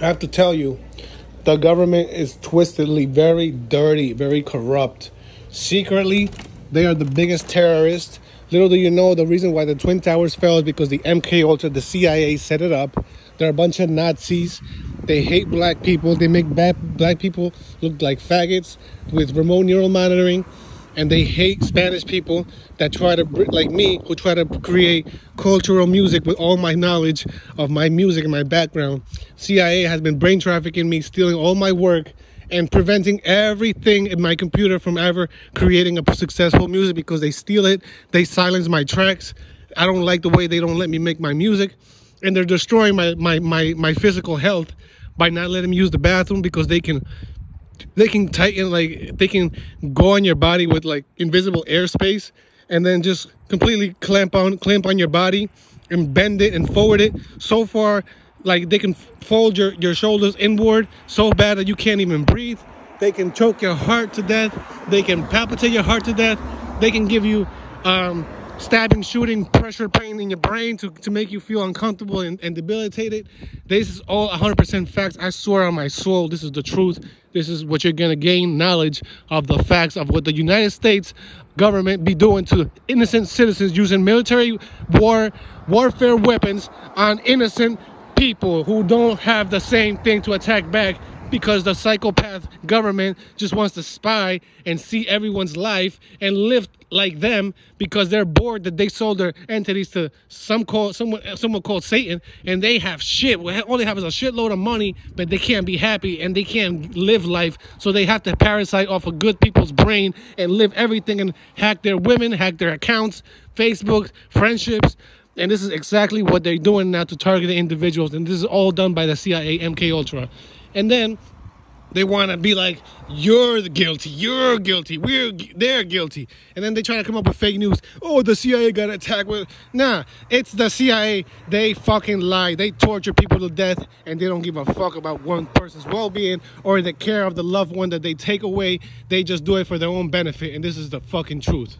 I have to tell you, the government is twistedly very dirty, very corrupt. Secretly, they are the biggest terrorists. Little do you know, the reason why the Twin Towers fell is because the MK Ultra, the CIA set it up. They're a bunch of Nazis. They hate black people. They make bad black people look like faggots with remote neural monitoring and they hate Spanish people that try to, like me, who try to create cultural music with all my knowledge of my music and my background. CIA has been brain trafficking me, stealing all my work, and preventing everything in my computer from ever creating a successful music because they steal it, they silence my tracks. I don't like the way they don't let me make my music, and they're destroying my my my, my physical health by not letting me use the bathroom because they can they can tighten like they can go on your body with like invisible airspace and then just completely clamp on clamp on your body and bend it and forward it so far like they can fold your, your shoulders inward so bad that you can't even breathe. They can choke your heart to death. They can palpitate your heart to death. They can give you um, stabbing, shooting, pressure pain in your brain to, to make you feel uncomfortable and, and debilitated. This is all 100% facts. I swear on my soul, this is the truth. This is what you're going to gain knowledge of the facts of what the United States government be doing to innocent citizens using military war warfare weapons on innocent people who don't have the same thing to attack back because the psychopath government just wants to spy and see everyone's life and live like them because they're bored that they sold their entities to some call someone someone called Satan and they have shit. All they have is a shitload of money, but they can't be happy and they can't live life. So they have to parasite off of good people's brain and live everything and hack their women, hack their accounts, Facebook, friendships. And this is exactly what they're doing now to target individuals. And this is all done by the CIA, MK Ultra and then they want to be like you're the guilty you're guilty we're they're guilty. And then they try to come up with fake news. Oh the cia got attacked with nah it's the cia they fucking lie. They torture people to death and they don't give a fuck about one person's well-being or the care of the loved one that they take away. They just do it for their own benefit and this is the fucking truth